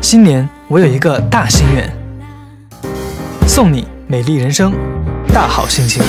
新年我有一个大心愿送你美丽人生大好心情。